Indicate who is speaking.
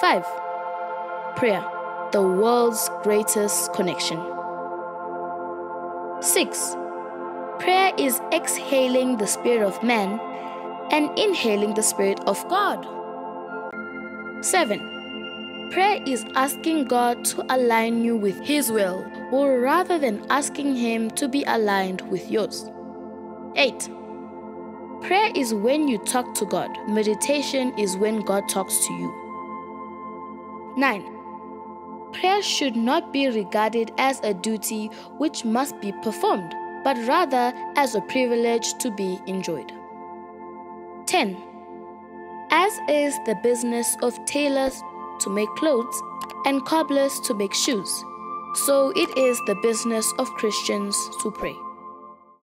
Speaker 1: 5. Prayer, the world's greatest connection. 6. Prayer is exhaling the spirit of man and inhaling the spirit of God. 7. Prayer is asking God to align you with His will, or rather than asking Him to be aligned with yours. 8. Prayer is when you talk to God, meditation is when God talks to you. 9. Prayer should not be regarded as a duty which must be performed, but rather as a privilege to be enjoyed. 10. As is the business of tailors to make clothes and cobblers to make shoes, so it is the business of Christians to pray.